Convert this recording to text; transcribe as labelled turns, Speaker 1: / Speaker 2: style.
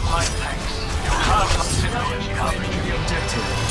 Speaker 1: have my thanks. You have my sympathy.
Speaker 2: The objective.